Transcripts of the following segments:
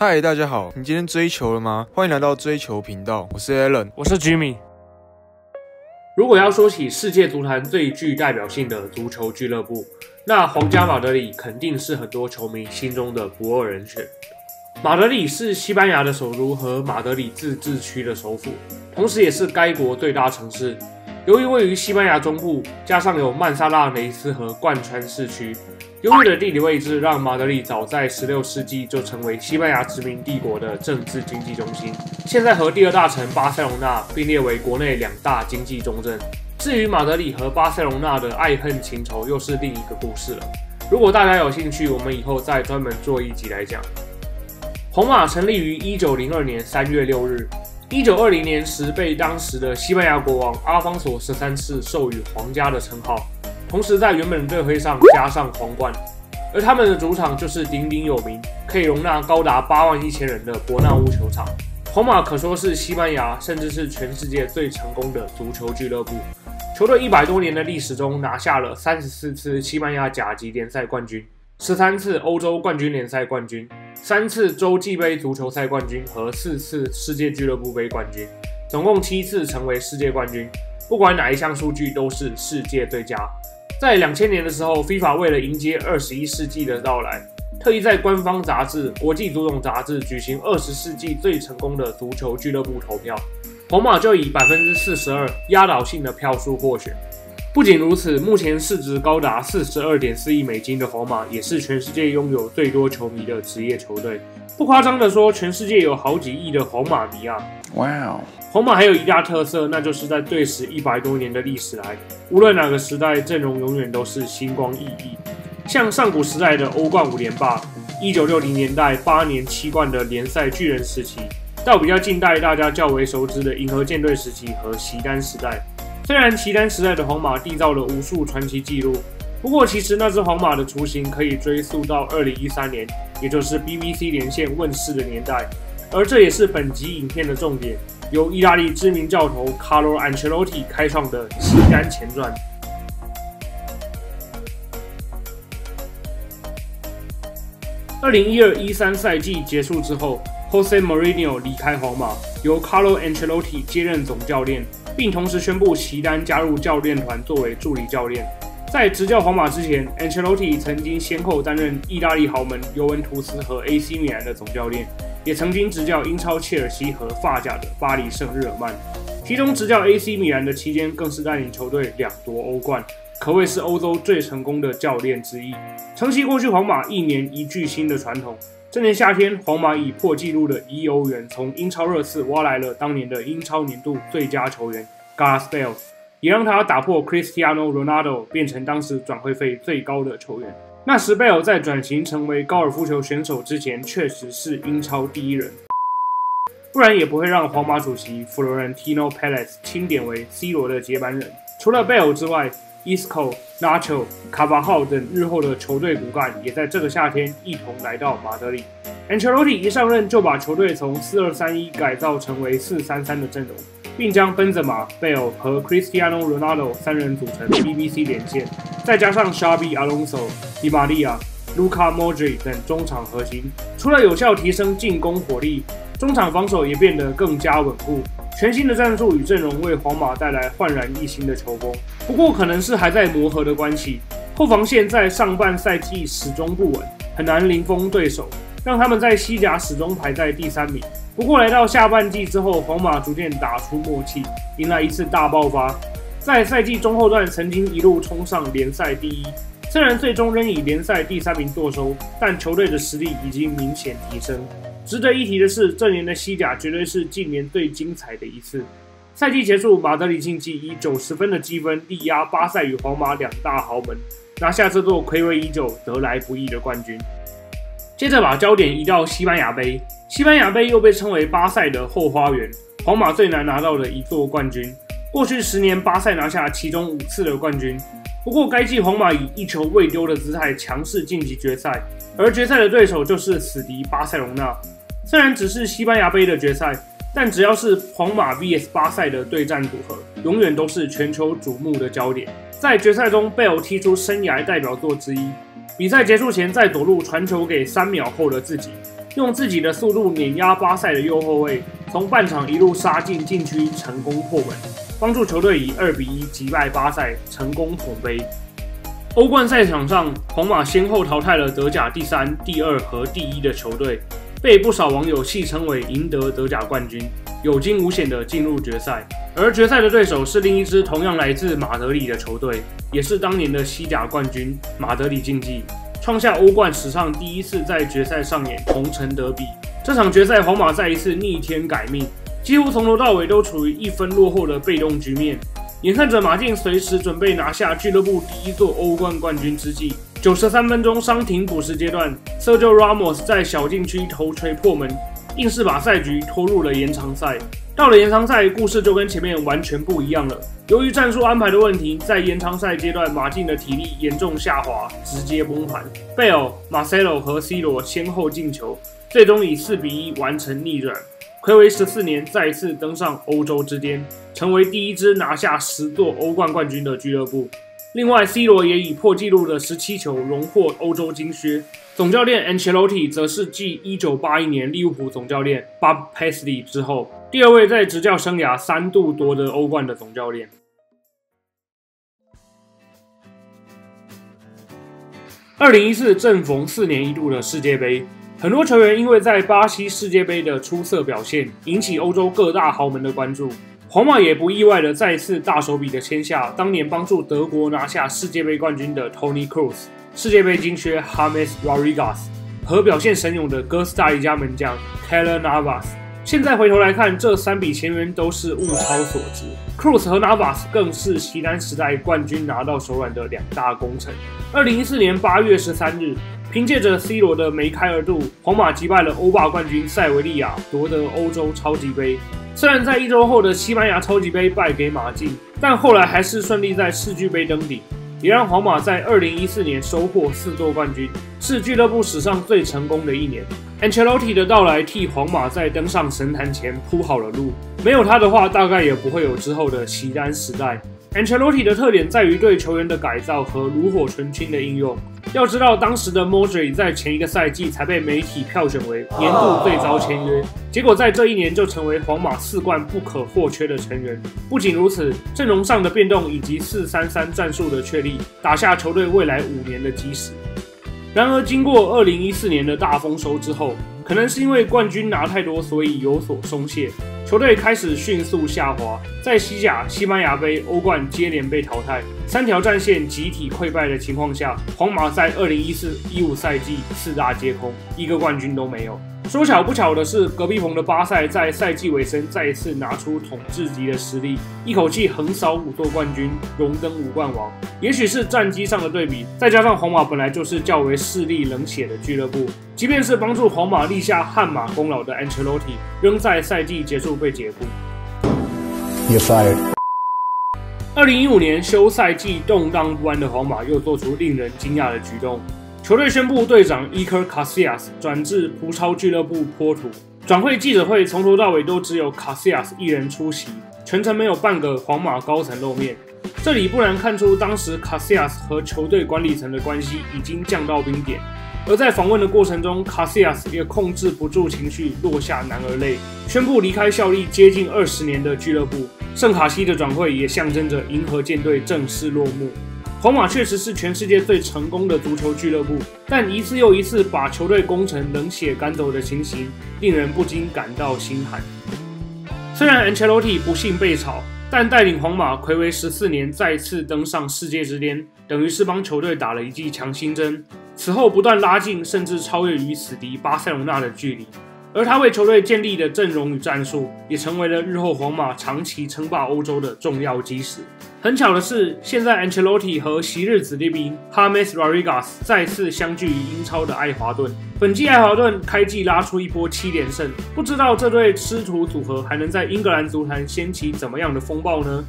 嗨，大家好，你今天追求了吗？欢迎来到追求频道，我是 Alan，我是 Jimmy。如果要说起世界足坛最具代表性的足球俱乐部，那皇家马德里肯定是很多球迷心中的不二人选。马德里是西班牙的首都和马德里自治区的首府，同时也是该国最大城市。由于位于西班牙中部，加上有曼萨拉雷斯河贯穿市区。优越的地理位置让马德里早在16世纪就成为西班牙殖民帝国的政治经济中心。现在和第二大城巴塞隆纳并列为国内两大经济重镇。至于马德里和巴塞隆纳的爱恨情仇，又是另一个故事了。如果大家有兴趣，我们以后再专门做一集来讲。红马成立于1902年3月6日，1920年时被当时的西班牙国王阿方索十三世授予皇家的称号。同时，在原本的队徽上加上皇冠，而他们的主场就是鼎鼎有名、可以容纳高达八万一千人的伯纳乌球场。皇马可说是西班牙，甚至是全世界最成功的足球俱乐部。球队一百多年的历史中，拿下了三十四次西班牙甲级联赛冠军，十三次欧洲冠军联赛冠军，三次洲际杯足球赛冠军和四次世界俱乐部杯冠军，总共七次成为世界冠军。不管哪一项数据，都是世界最佳。在两千年的时候，FIFA 为了迎接二十一世纪的到来，特意在官方杂志《国际足总杂志》举行二十世纪最成功的足球俱乐部投票，皇马就以百分之四十二压倒性的票数获选。不仅如此，目前市值高达四十二点四亿美金的皇马，也是全世界拥有最多球迷的职业球队。不夸张的说，全世界有好几亿的皇马迷啊！哇哦！皇马还有一大特色，那就是在队史一百多年的历史来，无论哪个时代，阵容永远都是星光熠熠。像上古时代的欧冠五连霸，一九六零年代八年七冠的联赛巨人时期，到比较近代大家较为熟知的银河舰队时期和席丹时代。虽然席丹时代的皇马缔造了无数传奇纪录，不过其实那只皇马的雏形可以追溯到二零一三年，也就是 BBC 连线问世的年代，而这也是本集影片的重点。由意大利知名教头 Carlo Ancelotti 开创的《旗杆前传》。二零一二一三赛季结束之后，Jose Mourinho 离开皇马，由 Carlo Ancelotti 接任总教练，并同时宣布席丹加入教练团作为助理教练。在执教皇马之前，Ancelotti 曾经先后担任意大利豪门尤文图斯和 AC 米兰的总教练。也曾经执教英超切尔西和法甲的巴黎圣日耳曼，其中执教 AC 米兰的期间，更是带领球队两夺欧冠，可谓是欧洲最成功的教练之一，承袭过去皇马一年一巨星的传统。这年夏天，皇马以破纪录的一亿欧元从英超热刺挖来了当年的英超年度最佳球员 Gareth Bale，也让他打破 Cristiano Ronaldo 变成当时转会费最高的球员。那时贝尔在转型成为高尔夫球选手之前，确实是英超第一人，不然也不会让皇马主席 Florentino Perez 钦点为 C 罗的接班人。除了贝尔之外，Isco、Nacho、卡巴号等日后的球队骨干也在这个夏天一同来到马德里。Ancelotti 一上任就把球队从4-2-3-1改造成为4-3-3的阵容。并将奔泽马、贝尔和 Cristiano Ronaldo 三人组成 BBC 连线，再加上 Xabi Alonso、迪玛利亚、Luka Modri 等中场核心，除了有效提升进攻火力，中场防守也变得更加稳固。全新的战术与阵容为皇马带来焕然一新的球风。不过，可能是还在磨合的关系，后防线在上半赛季始终不稳，很难零封对手，让他们在西甲始终排在第三名。不过来到下半季之后，皇马逐渐打出默契，迎来一次大爆发。在赛季中后段，曾经一路冲上联赛第一。虽然最终仍以联赛第三名坐收，但球队的实力已经明显提升。值得一提的是，这年的西甲绝对是近年最精彩的一次。赛季结束，马德里竞技以九十分的积分力压巴塞与皇马两大豪门，拿下这座暌违已久、得来不易的冠军。接着把焦点移到西班牙杯。西班牙杯又被称为巴塞的后花园，皇马最难拿到的一座冠军。过去十年，巴塞拿下其中五次的冠军。不过该季皇马以一球未丢的姿态强势晋级决赛，而决赛的对手就是死敌巴塞隆纳。虽然只是西班牙杯的决赛，但只要是皇马 VS 巴塞的对战组合，永远都是全球瞩目的焦点。在决赛中，贝尔踢出生涯代表作之一。比赛结束前，再躲入传球给三秒后的自己。用自己的速度碾压巴塞的右后卫，从半场一路杀进禁区，成功破门，帮助球队以二比一击败巴塞，成功捧杯。欧冠赛场上，皇马先后淘汰了德甲第三、第二和第一的球队，被不少网友戏称为赢得德甲冠军，有惊无险的进入决赛。而决赛的对手是另一支同样来自马德里的球队，也是当年的西甲冠军马德里竞技，创下欧冠史上第一次在决赛上演同城德比。这场决赛，皇马再一次逆天改命，几乎从头到尾都处于一分落后的被动局面。眼看着马竞随时准备拿下俱乐部第一座欧冠冠军之际，九十三分钟伤停补时阶段，Sergio Ramos 在小禁区头锤破门，硬是把赛局拖入了延长赛。到了延长赛，故事就跟前面完全不一样了。由于战术安排的问题，在延长赛阶段，马竞的体力严重下滑，直接崩盘。贝尔、马塞洛和 C 罗先后进球，最终以四比一完成逆转。暌违十四年，再次登上欧洲之巅，成为第一支拿下十座欧冠冠军的俱乐部。另外，C 罗也以破纪录的十七球荣获欧洲金靴。总教练 Ancelotti 则是继一九八一年利物浦总教练 Bob Paisley 之后，第二位在执教生涯三度夺得欧冠的总教练。二零一四正逢四年一度的世界杯。很多球员因为在巴西世界杯的出色表现，引起欧洲各大豪门的关注。皇马也不意外的再次大手笔的签下当年帮助德国拿下世界杯冠军的 Tony Cruz、世界杯金靴 James Rodriguez 和表现神勇的哥斯达黎加门将 Keller Navas。现在回头来看，这三笔签约都是物超所值。，Cruz 和 Navas 更是西单时代冠军拿到手软的两大功臣。二零一四年八月十三日。凭借着 C 罗的梅开二度，皇马击败了欧霸冠军塞维利亚，夺得欧洲超级杯。虽然在一周后的西班牙超级杯败给马竞，但后来还是顺利在世俱杯登顶，也让皇马在2014年收获四座冠军，是俱乐部史上最成功的一年。Ancelotti 的到来替皇马在登上神坛前铺好了路，没有他的话，大概也不会有之后的席丹时代。Ancelotti 的特点在于对球员的改造和炉火纯青的应用。要知道，当时的 Modric 在前一个赛季才被媒体票选为年度最糟签约，结果在这一年就成为皇马四冠不可或缺的成员。不仅如此，阵容上的变动以及四三三战术的确立，打下球队未来五年的基石。然而，经过二零一四年的大丰收之后，可能是因为冠军拿太多，所以有所松懈。球队开始迅速下滑，在西甲、西班牙杯、欧冠接连被淘汰，三条战线集体溃败的情况下，皇马在二零一四一五赛季四大皆空，一个冠军都没有。说巧不巧的是，隔壁棚的巴塞在赛季尾声再次拿出统治级的实力，一口气横扫五座冠军，荣登五冠王。也许是战绩上的对比，再加上皇马本来就是较为势利冷血的俱乐部，即便是帮助皇马立下汗马功劳的 Ancelotti，仍在赛季结束被解雇。You're fired。二零一五年休赛季动荡不安的皇马又做出令人惊讶的举动。球队宣布队长伊科卡西亚斯转至葡超俱乐部波图。转会记者会从头到尾都只有卡西亚斯一人出席，全程没有半个皇马高层露面。这里不难看出，当时卡西亚斯和球队管理层的关系已经降到冰点。而在访问的过程中，卡西亚斯也控制不住情绪，落下男儿泪，宣布离开效力接近二十年的俱乐部。圣卡西的转会也象征着银河舰队正式落幕。皇马确实是全世界最成功的足球俱乐部，但一次又一次把球队攻成冷血赶走的情形，令人不禁感到心寒。虽然 Ancelotti 不幸被炒，但带领皇马暌违十四年再次登上世界之巅，等于是帮球队打了一剂强心针。此后不断拉近，甚至超越于死敌巴塞罗那的距离。而他为球队建立的阵容与战术，也成为了日后皇马长期称霸欧洲的重要基石。很巧的是，现在 Ancelotti 和昔日子弟兵 James Rodriguez 再次相聚于英超的爱华顿。本季爱华顿开季拉出一波七连胜，不知道这对师徒组合还能在英格兰足坛掀起怎么样的风暴呢？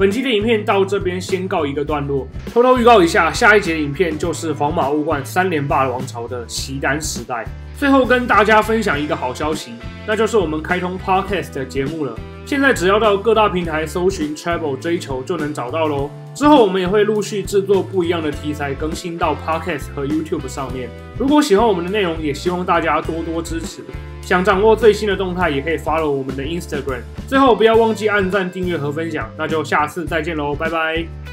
本期的影片到这边先告一个段落。偷偷预告一下，下一节影片就是皇马欧冠三连霸王朝的席丹时代。最后跟大家分享一个好消息，那就是我们开通 Podcast 的节目了。现在只要到各大平台搜寻 Travel 追求就能找到喽。之后我们也会陆续制作不一样的题材更新到 Podcast 和 YouTube 上面。如果喜欢我们的内容，也希望大家多多支持。想掌握最新的动态，也可以 follow 我们的 Instagram。最后不要忘记按赞、订阅和分享。那就下次再见喽，拜拜。